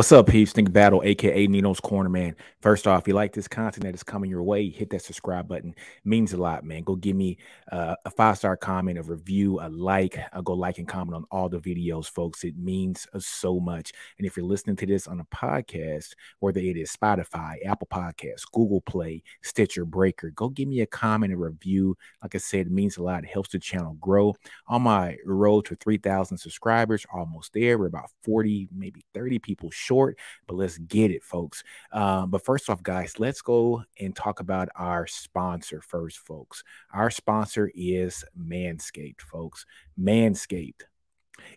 What's up, peeps? Think Battle, aka Nino's Corner, man. First off, if you like this content that is coming your way, hit that subscribe button. It means a lot, man. Go give me uh, a five star comment, a review, a like. I'll go like and comment on all the videos, folks. It means uh, so much. And if you're listening to this on a podcast, whether it is Spotify, Apple Podcasts, Google Play, Stitcher, Breaker, go give me a comment, a review. Like I said, it means a lot. It helps the channel grow. On my road to 3,000 subscribers, almost there. We're about 40, maybe 30 people short, but let's get it, folks. Um, but first off, guys, let's go and talk about our sponsor first, folks. Our sponsor is Manscaped, folks. Manscaped.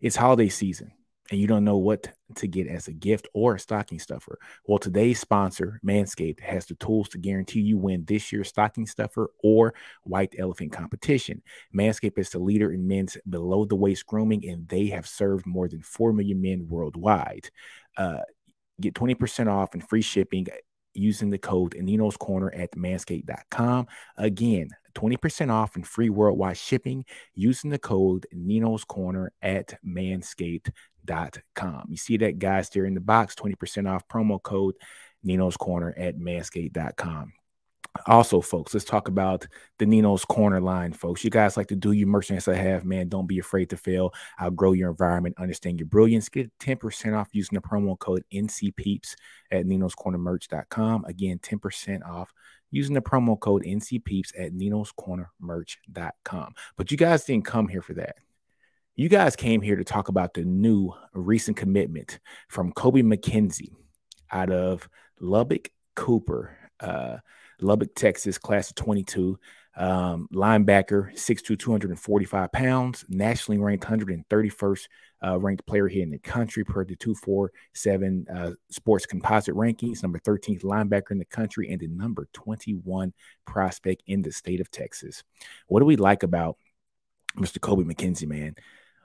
It's holiday season and you don't know what to get as a gift or a stocking stuffer. Well, today's sponsor, Manscaped, has the tools to guarantee you win this year's stocking stuffer or white elephant competition. Manscaped is the leader in men's below the waist grooming, and they have served more than 4 million men worldwide. Uh, get 20% off and free shipping using the code Nino's Corner at manscaped.com. Again, 20% off and free worldwide shipping using the code Nino's Corner at manscaped.com. You see that, guys, there in the box, 20% off promo code Nino's Corner at manscaped.com. Also, folks, let's talk about the Nino's Corner line, folks. You guys like to do your merchandise I have, man. Don't be afraid to fail. I'll grow your environment, understand your brilliance. Get 10% off using the promo code NCPeeps at ninoscornermerch.com. Again, 10% off using the promo code NCPeeps at ninoscornermerch.com. But you guys didn't come here for that. You guys came here to talk about the new recent commitment from Kobie McKinzie out of Lubbock Cooper. Uh, Lubbock, Texas, class of 22. Um, linebacker, 6'2, 245 pounds, nationally ranked 131st uh, ranked player here in the country per the 247 uh, sports composite rankings, number 13th linebacker in the country, and the number 21 prospect in the state of Texas. What do we like about Mr. Kobie McKinzie, man?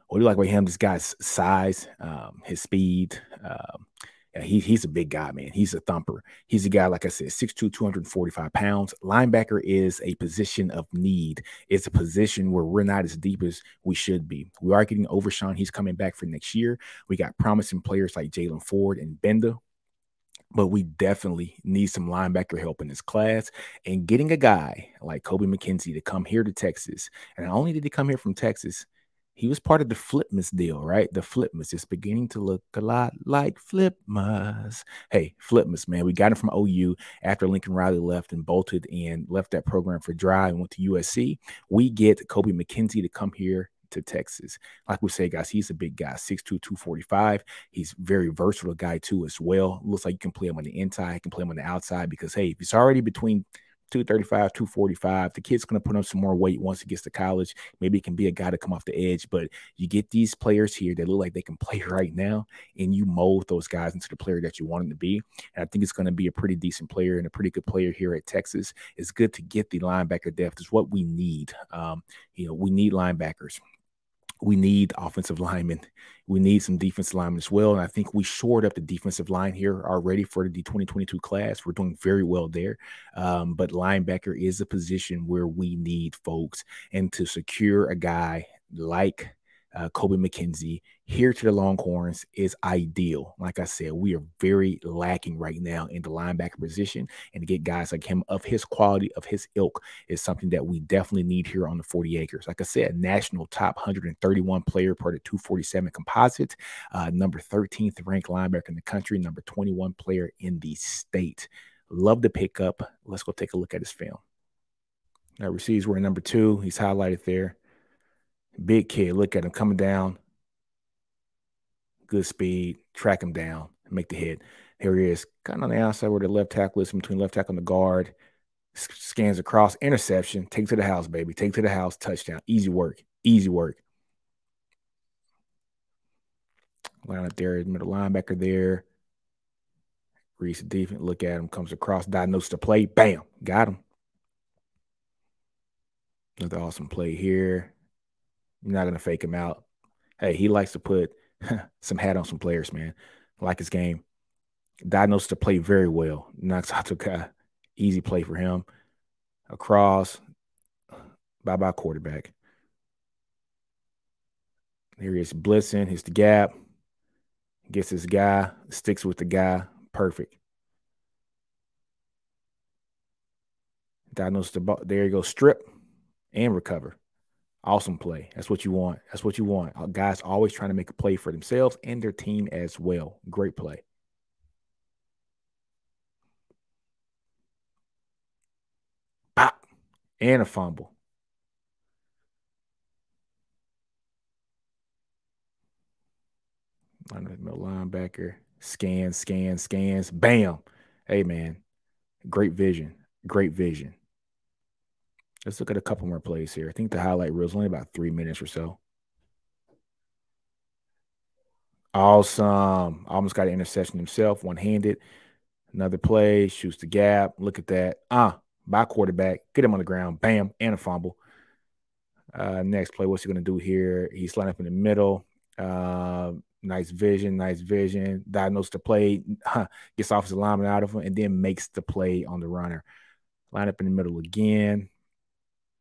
What do you like about him? This guy's size, um, his speed, um, he, he's a big guy, man. He's a thumper. He's a guy, like I said, 6'2, 245 pounds. Linebacker is a position of need. It's a position where we're not as deep as we should be. We are getting Overshown. He's coming back for next year. We got promising players like Jaylan Ford and Benda but we definitely need some linebacker help in this class. And getting a guy like Kobie McKinzie to come here to Texas, and not only did he come here from Texas, he was part of the Flipmas deal, right? The Flipmas is beginning to look a lot like Flipmas. Hey, Flipmas, man, we got him from OU after Lincoln Riley left and bolted and left that program for dry and went to USC. We get Kobie McKinzie to come here to Texas. Like we say, guys, he's a big guy, 6'2, 245. He's very versatile guy, too, as well. Looks like you can play him on the inside, can play him on the outside because, hey, if he's already between – 235, 245. The kid's going to put on some more weight once he gets to college. Maybe it can be a guy to come off the edge, but you get these players here that look like they can play right now, and you mold those guys into the player that you want them to be. And I think it's going to be a pretty decent player and a pretty good player here at Texas. It's good to get the linebacker depth, is what we need. Um, you know, we need linebackers we need offensive linemen. We need some defensive linemen as well. And I think we shored up the defensive line here already for the 2022 class. We're doing very well there. Um, but linebacker is a position where we need folks. And to secure a guy like uh, Kobie McKinzie here to the Longhorns is ideal. Like I said, we are very lacking right now in the linebacker position, and to get guys like him of his quality, of his ilk, is something that we definitely need here on the 40 acres. Like I said, national top 131 player per the 247 composite, uh, number 13th ranked linebacker in the country, number 21 player in the state. Love the pickup. Let's go take a look at his film. Now receives we're number two. He's highlighted there. Big kid. Look at him coming down. Good speed. Track him down. Make the hit. Here he is. Kind of on the outside where the left tackle is between left tackle and the guard. Scans across. Interception. Take to the house, baby. Take to the house. Touchdown. Easy work. Easy work. Line up there. Middle linebacker there. Reese the defense. Look at him. Comes across. Diagnose the play. Bam. Got him. Another awesome play here. You're not gonna fake him out. Hey, he likes to put some hat on some players, man. like his game. Diagnosed to play very well. Knocks out the guy. Easy play for him. Across. Bye bye quarterback. Here he is blitzing. Here's the gap. Gets his guy, sticks with the guy. Perfect. Diagnose the ball. There you go. Strip and recover. Awesome play. That's what you want. That's what you want. Uh, guys always trying to make a play for themselves and their team as well. Great play. Pop and a fumble. Middle linebacker. Scan, scan, scans. Bam. Hey, man. Great vision. Great vision. Let's look at a couple more plays here. I think the highlight reel is only about three minutes or so. Awesome. Almost got an interception himself, one handed. Another play, shoots the gap. Look at that. Ah, uh, by quarterback. Get him on the ground. Bam, and a fumble. Uh, next play, what's he going to do here? He's lined up in the middle. Uh, nice vision, nice vision. Diagnose the play, huh, gets offensive lineman out of him, and then makes the play on the runner. Line up in the middle again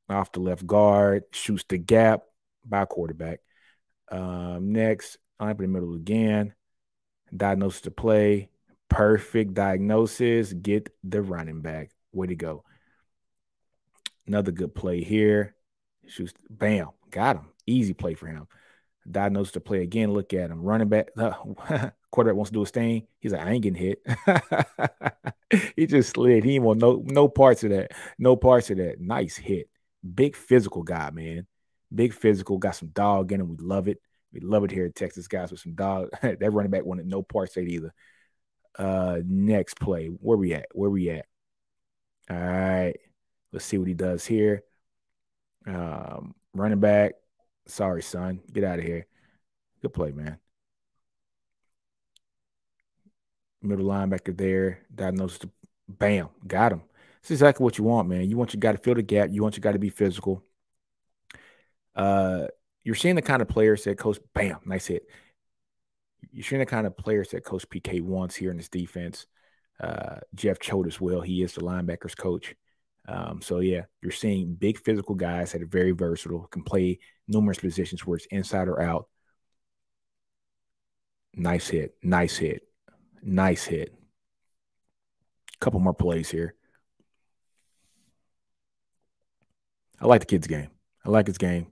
off the left guard, shoots the gap by quarterback. Um, next, line up in the middle again, diagnosis the play, perfect diagnosis, get the running back. Way to go. Another good play here. Shoots, bam, got him. Easy play for him. Diagnosis the play again. Look at him. Running back. Uh, quarterback wants to do his thing. He's like, I ain't getting hit. he just slid. He want no no parts of that. No parts of that. Nice hit. Big physical guy, man. Big physical, got some dog in him. We love it. We love it here at Texas, guys, with some dog. that running back wanted no parts of it either. Uh, next play. Where we at? Where we at? All right. Let's see what he does here. Um, running back. Sorry, son. Get out of here. Good play, man. Middle linebacker there. Diagnosed. Bam. Got him. It's exactly what you want, man. You want your guy to fill the gap. You want your guy to be physical. Uh, you're seeing the kind of players that Coach Bam, nice hit. You're seeing the kind of players that Coach PK wants here in this defense. Uh, Jeff Choate as well. He is the linebackers coach. Um, so yeah, you're seeing big physical guys that are very versatile, can play numerous positions where it's inside or out. Nice hit, nice hit, nice hit. Couple more plays here. I like the kid's game. I like his game.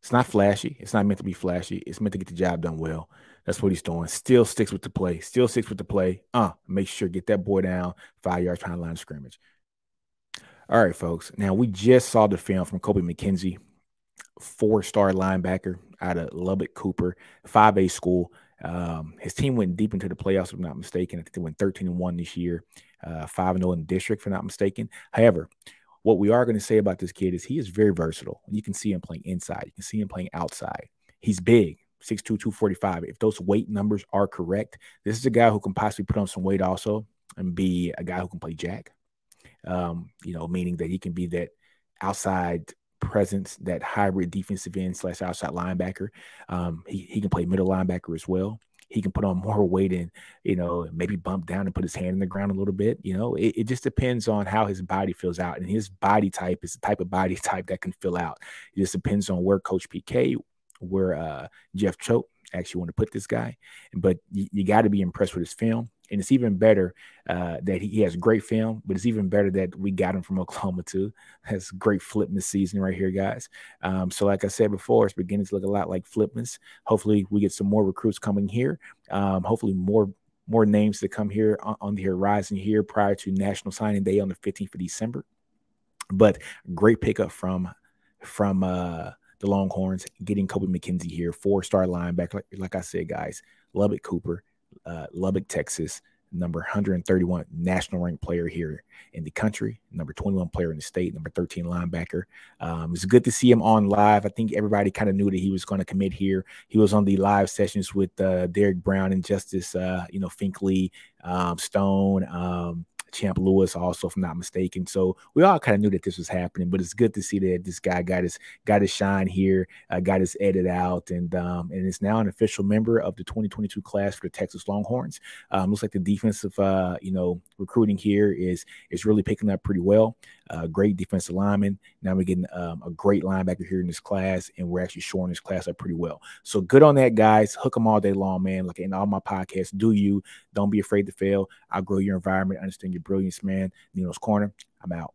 It's not flashy. It's not meant to be flashy. It's meant to get the job done well. That's what he's doing. Still sticks with the play. Still sticks with the play. Uh, make sure get that boy down five yards behind the line of scrimmage. All right, folks. Now we just saw the film from Kobie McKinzie, four-star linebacker out of Lubbock Cooper, 5A school. Um, his team went deep into the playoffs, if I'm not mistaken. I think they went 13 and 1 this year, uh, 5 and 0 in the district, if I'm not mistaken. However, what we are going to say about this kid is he is very versatile. You can see him playing inside, you can see him playing outside. He's big, 6'2, 245. If those weight numbers are correct, this is a guy who can possibly put on some weight also and be a guy who can play jack. Um, you know, meaning that he can be that outside presence, that hybrid defensive end slash outside linebacker. Um, he, he can play middle linebacker as well he can put on more weight and you know maybe bump down and put his hand in the ground a little bit you know it, it, just depends on how his body fills out and his body type is the type of body type that can fill out. It just depends on where coach pk where uh, jeff choate actually want to put this guy but you, you got to be impressed with his film and it's even better uh, that he, he, has great film, but it's even better that we got him from Oklahoma too. Has great Flipmas season right here, guys. Um, so, like I said before, it's beginning to look a lot like Flipmas. Hopefully, we get some more recruits coming here. Um, hopefully, more more names to come here on, on the horizon here prior to National Signing Day on the 15th of December. But great pickup from from uh, the Longhorns, getting Kobie McKinzie here, four star linebacker. Like, like I said, guys, Lubbock Cooper uh, Lubbock, Texas, number 131 national ranked player here in the country, number 21 player in the state, number 13 linebacker. Um, it's good to see him on live. I think everybody kind of knew that he was going to commit here. He was on the live sessions with uh, Derek Brown and Justice, uh, you know, Finkley, um, Stone, um, Champ Lewis, also, if I'm not mistaken. So we all kind of knew that this was happening, but it's good to see that this guy got his got his shine here, uh, got his edit out, and um, and is now an official member of the 2022 class for the Texas Longhorns. Um, looks like the defensive, uh, you know, recruiting here is is really picking up pretty well. Uh, great defensive lineman. Now we're getting um, a great linebacker here in this class, and we're actually shoring this class up pretty well. So good on that, guys. Hook them all day long, man. Like in all my podcasts, do you? Don't be afraid to fail. I'll grow your environment. Understand your brilliance, man. Nino's Corner. I'm out.